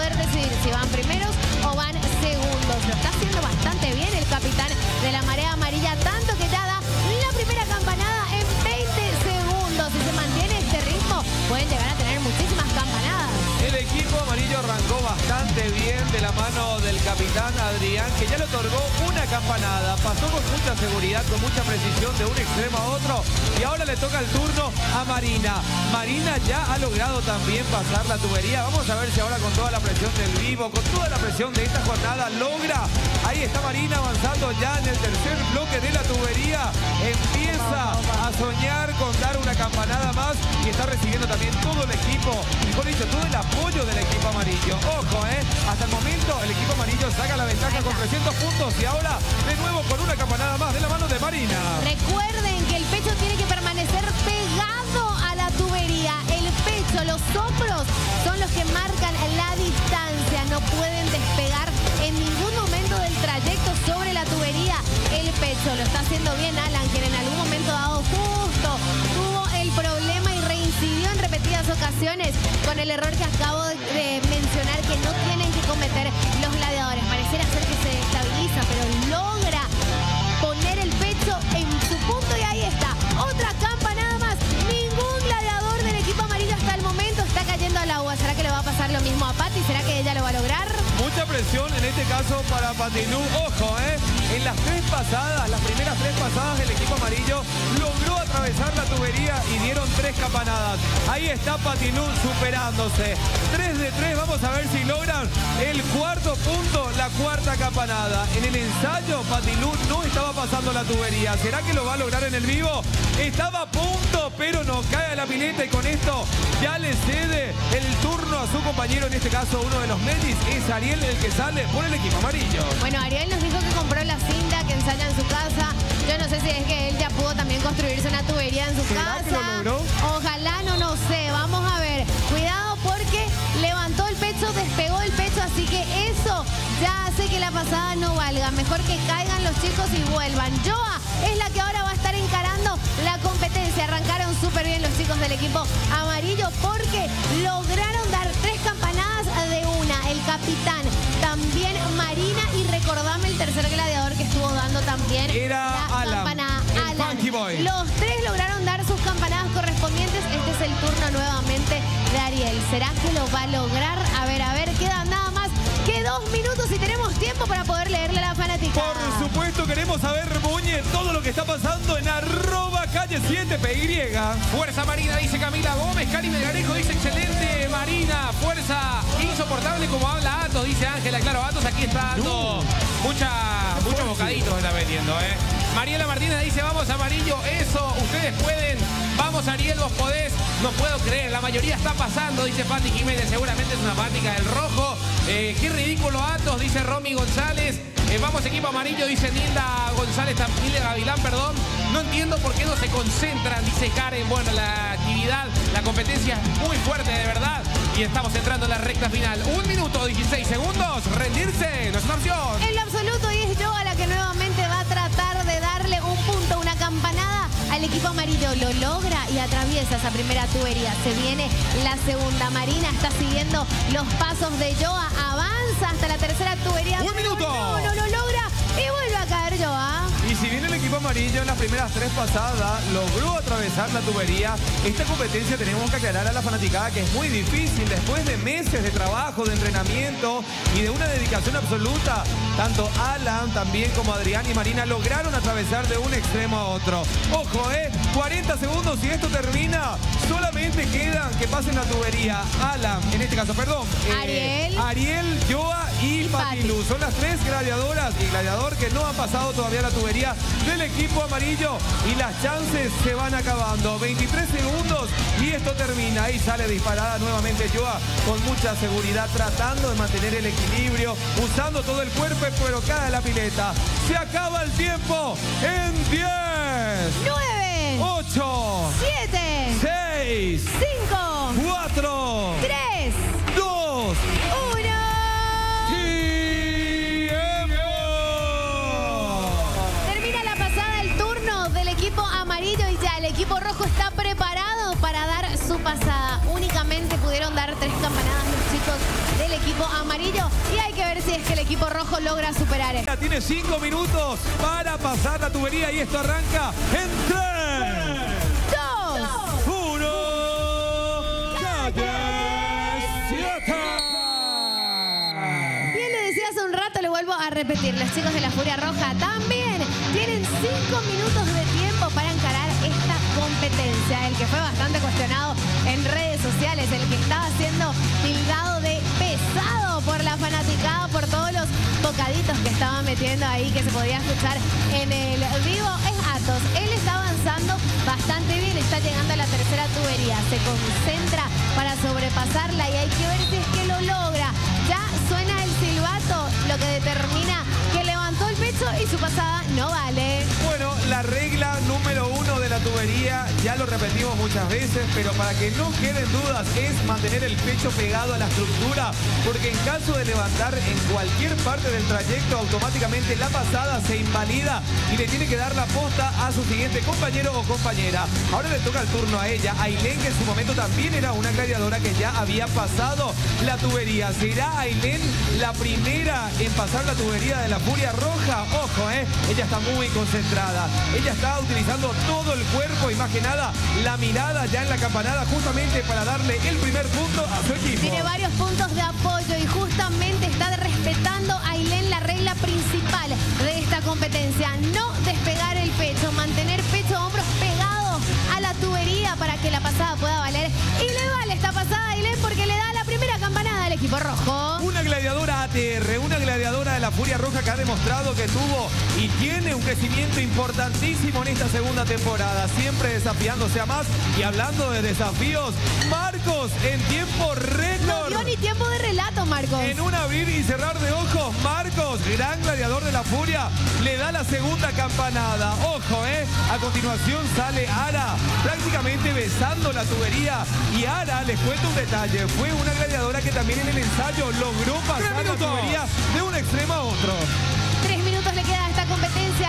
poder decidir si van primeros o van segundos. Lo está haciendo bastante bien bastante bien de la mano del capitán Adrián, que ya le otorgó una campanada. Pasó con mucha seguridad, con mucha precisión de un extremo a otro. Y ahora le toca el turno a Marina. Marina ya ha logrado también pasar la tubería. Vamos a ver si ahora con toda la presión del vivo, con toda la presión de esta jornada, logra. Ahí está Marina avanzando ya en el tercer bloque de la tubería. Empieza a soñar con dar una campanada más está recibiendo también todo el equipo, mejor dicho, todo el apoyo del equipo amarillo. Ojo, ¿eh? Hasta el momento el equipo amarillo saca la ventaja con 300 puntos y ahora de nuevo con una campanada más de la mano de Marina. Recuerden que el pecho tiene que permanecer pegado a la tubería. El pecho, los hombros son los que marcan la distancia. Con el error que acabo de presión en este caso para Patinú. Ojo, ¿eh? En las tres pasadas, las primeras tres pasadas, el equipo amarillo logró atravesar la tubería y dieron tres campanadas. Ahí está Patinú superándose. Tres de tres, vamos a ver si logran el cuarto punto, la cuarta campanada. En el ensayo, Patinú no estaba pasando la tubería. ¿Será que lo va a lograr en el vivo? Estaba a punto, pero no cae a la pileta y con esto ya le cede el turno a su compañero, en este caso uno de los Medis, es Ariel el que sale por el equipo amarillo. Bueno, Ariel nos dijo que compró la cinta que ensaya en su casa. Yo no sé si es que él ya pudo también construirse una tubería en su ¿Será casa. Ojalá, no, no sé. Vamos a ver. Despegó el pecho, así que eso ya hace que la pasada no valga. Mejor que caigan los chicos y vuelvan. Joa es la que ahora va a estar encarando la competencia. Arrancaron súper bien los chicos del equipo amarillo porque lograron dar tres campanadas de una. El capitán, también Marina y recordame el tercer gladiador que estuvo dando también Era la Alan, campanada. Los tres lograron dar sus campanadas correspondientes. Este es el turno nuevamente Ariel. ¿Será que lo va a lograr? A ver, a ver, quedan nada más que dos minutos y tenemos tiempo para poder leerle a la fanática. Por supuesto, queremos saber, Muñe, todo lo que está pasando en arroba calle 7 PY. Fuerza Marina, dice Camila Gómez. Cari Melgarejo dice excelente Marina. Fuerza insoportable como habla Atos, dice Ángela. Claro, Atos aquí está dando mucha, muchos bocaditos está metiendo, ¿eh? Mariela Martínez dice, vamos amarillo, eso, ustedes pueden. Vamos Ariel, vos podés. No puedo creer, la mayoría está pasando, dice Pati Jiménez. Seguramente es una fanática del rojo. Eh, qué ridículo Atos, dice Romy González. Eh, vamos equipo amarillo, dice Nilda González, Nilda Gavilán, perdón. No entiendo por qué no se concentran, dice Karen. Bueno, la actividad, la competencia es muy fuerte, de verdad. Y estamos entrando en la recta final. Un minuto, 16 segundos. Rendirse no es una opción. En lo absoluto, y es yo a la que nuevamente al equipo amarillo. Lo logra y atraviesa esa primera tubería. Se viene la segunda. Marina está siguiendo los pasos de Joa. Avanza hasta la tercera tubería. ¡Un minuto! No, no lo logra. Equipo amarillo en las primeras tres pasadas logró atravesar la tubería, esta competencia tenemos que aclarar a la fanaticada que es muy difícil después de meses de trabajo, de entrenamiento y de una dedicación absoluta. Tanto Alan también como Adrián y Marina lograron atravesar de un extremo a otro. Ojo, ¿eh? 40 segundos y esto termina. Solamente quedan que pasen la tubería. Alan, en este caso, perdón. eh, Ariel. Ariel, Joa y Y Pati. Son las tres gladiadoras y gladiador que no han pasado todavía la tubería del equipo amarillo y las chances se van acabando. 23 segundos y esto termina. Ahí sale disparada nuevamente Joa con mucha seguridad tratando de mantener el equilibrio, usando todo el cuerpo pero cae la pileta. Se acaba el tiempo en 10, 9, 8, 7, 6, 5, 4, 3, 2, 1. ¡Tiempo! Termina la pasada el turno del equipo amarillo y ya el equipo rojo está preparado para dar su pasada. Únicamente pudieron dar tres campanadas los chicos del equipo amarillo y hay que ver si es que el equipo rojo logra superar. Tiene cinco minutos para pasar la tubería y esto arranca en 3, 1, calle 7. a repetir, los chicos de la Furia Roja también tienen cinco minutos de tiempo para encarar esta competencia. El que fue bastante cuestionado en redes sociales, el que estaba siendo tildado de pesado por la fanaticada, por todos los bocaditos que estaban metiendo ahí, que se podía escuchar en el vivo, es Atos. Él está avanzando bastante bien, está llegando a la tercera tubería, se concentra para sobrepasarla y hay que ver si es que lo logra. Ya suena el silbato, lo que determina que levantó el pecho y su pasada no vale. Bueno, la regla número uno ya lo repetimos muchas veces, pero para que no queden dudas, es mantener el pecho pegado a la estructura, porque en caso de levantar en cualquier parte del trayecto, automáticamente la pasada se invalida y le tiene que dar la posta a su siguiente compañero o compañera. Ahora le toca el turno a ella, Ailén, que en su momento también era una gladiadora que ya había pasado la tubería. ¿Será Ailén la primera en pasar la tubería de la Furia Roja? Ojo, ¿eh? Ella está muy concentrada. Ella está utilizando todo el cuerpo y más que nada la mirada ya en la campanada justamente para darle el primer punto a su equipo. Tiene varios puntos de apoyo y justamente está respetando a Ailén la regla principal de esta competencia. No despegar el pecho, mantener pecho, hombros pegados a la tubería para que la pasada pueda valer. Y le vale esta pasada a Ailén porque le da la al equipo rojo. Una gladiadora ATR, una gladiadora de la Furia Roja que ha demostrado que tuvo y tiene un crecimiento importantísimo en esta segunda temporada, siempre desafiándose a más. Y hablando de desafíos, Marcos en tiempo récord. Marcos. En un abrir y cerrar de ojos, Marcos, gran gladiador de la Furia, le da la segunda campanada. Ojo, ¿eh? A continuación sale Ara, prácticamente besando la tubería. Y Ara, les cuento un detalle, fue una gladiadora que también en el ensayo logró pasar la tubería de un extremo a otro. Tres minutos le queda a esta competencia.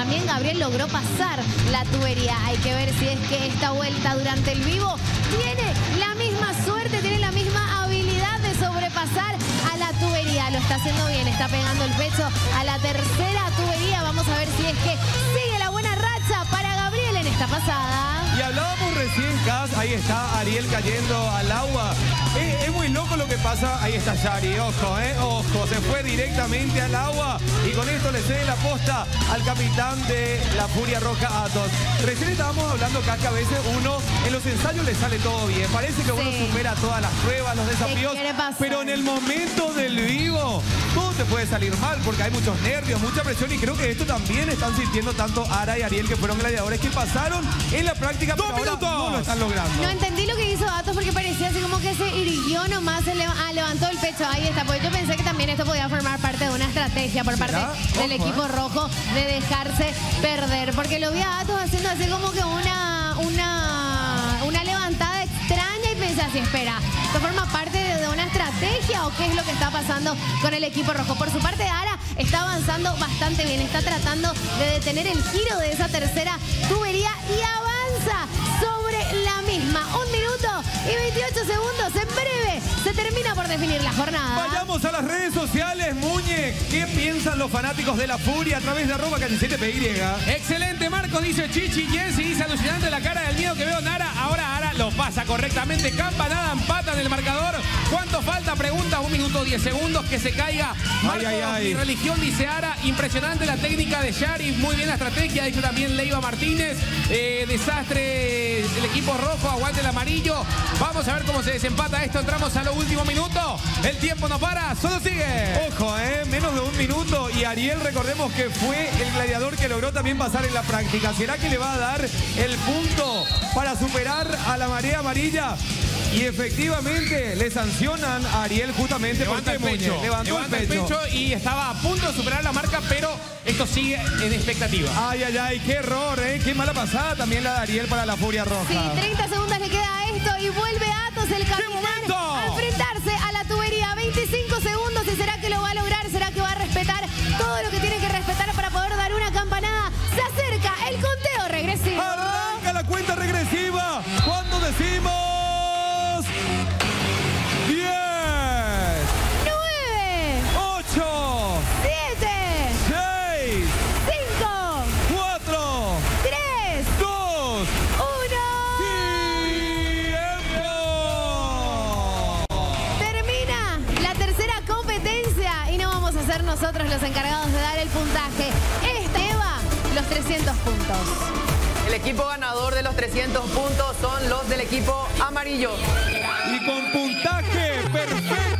También Gabriel logró pasar la tubería. Hay que ver si es que esta vuelta durante el vivo tiene la misma suerte, tiene la misma habilidad de sobrepasar a la tubería. Lo está haciendo bien, está pegando el pecho a la tercera tubería. Vamos a ver si es que sigue la buena racha para Gabriel en esta pasada. Y hablábamos recién, Cas, ahí está Ariel cayendo al agua. Es, es muy loco lo que pasa. Ahí está Yari, ojo, eh, ojo. Se fue directamente al agua y con esto le cede la posta al capitán de la Furia Roja Atos. Recién estábamos hablando, Cas, que a veces uno en los ensayos le sale todo bien. Parece que uno Sí. supera todas las pruebas, los desafíos. Pero en el momento del vivo, todo te puede salir mal porque hay muchos nervios, mucha presión y creo que esto también están sintiendo tanto Ara y Ariel que fueron gladiadores que pasaron en la práctica no lo están logrando. No entendí lo que hizo Atos porque parecía así como que se irguió nomás, se ah, levantó el pecho, ahí está. Porque yo pensé que también esto podía formar parte de una estrategia por parte del equipo ¿eh? rojo de dejarse perder. Porque lo vi a Atos haciendo así como que una, una, una levantada extraña y pensé así, espera, ¿esto forma parte de, de una estrategia o qué es lo que está pasando con el equipo rojo? Por su parte, Ara está avanzando bastante bien, está tratando de detener el giro de esa tercera tubería y termina por definir la jornada. Vayamos a las redes sociales, Muñe. ¿Qué piensan los fanáticos de la Furia a través de arroba 7PY? Excelente, Marco, dice Chichi. Jensi dice alucinante la cara del miedo que veo Nara. Ahora Ara lo pasa correctamente. Campanada, empata en el marcador. ¿Cuánto falta? Pregunta, un minuto 10 segundos que se caiga. Marco, ay, ay. mi religión, dice Ara. Impresionante la técnica de Shari. Muy bien la estrategia. Dice también Leiva Martínez. Eh, desastre el equipo rojo. Aguante el amarillo. Vamos a ver cómo se desempata esto. Entramos a lo último minuto. El tiempo no para, solo sigue. Ojo, ¿eh? Menos de un minuto. Y Ariel, recordemos que fue el gladiador que logró también pasar en la práctica. ¿Será que le va a dar el punto para superar a la marea amarilla? Y efectivamente le sancionan a Ariel justamente Levanta el pecho. Levantó Levanta el pecho. y estaba a punto de superar la marca, pero esto sigue en expectativa. Ay, ay, ay, qué error, ¿eh? Qué mala pasada también la de Ariel para la Furia Roja. Sí, 30 segundos le queda a esto y vuelve Atos el capitán equipo ganador de los 300 puntos son los del equipo amarillo. Y con puntaje perfecto.